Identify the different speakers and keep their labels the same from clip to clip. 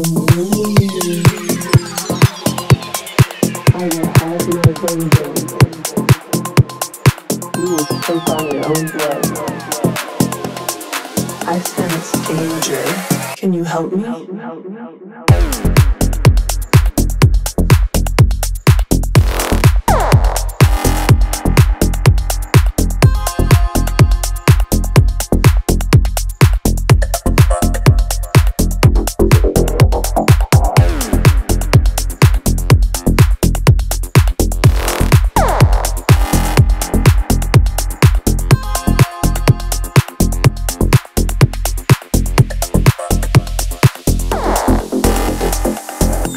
Speaker 1: I sense danger. Can you help me? I'm warning you.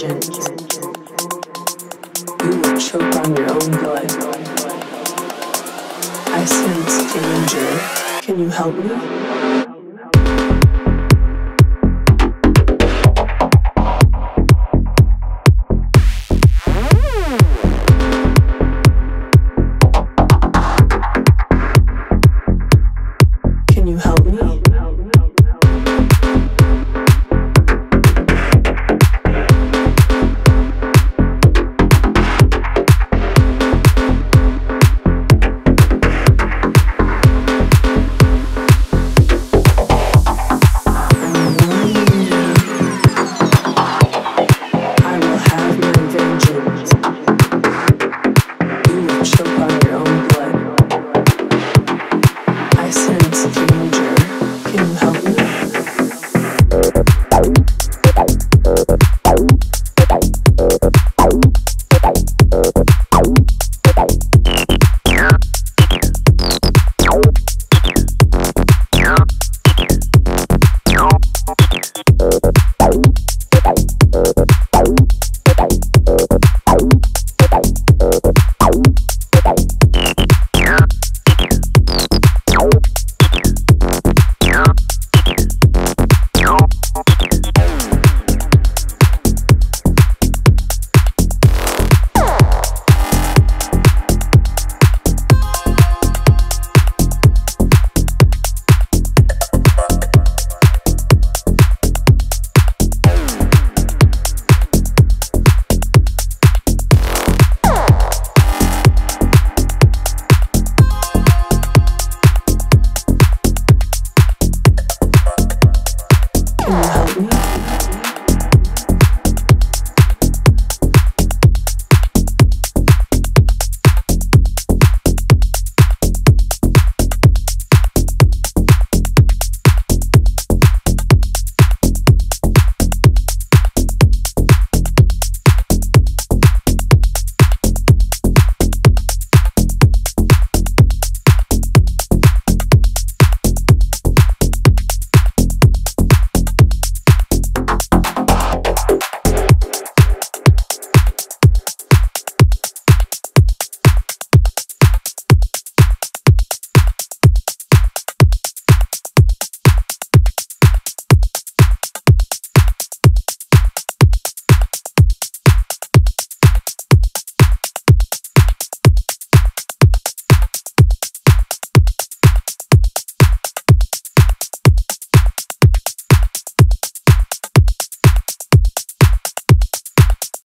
Speaker 1: Vengeance. You will choke on your own blood. I sense danger. Can you help me?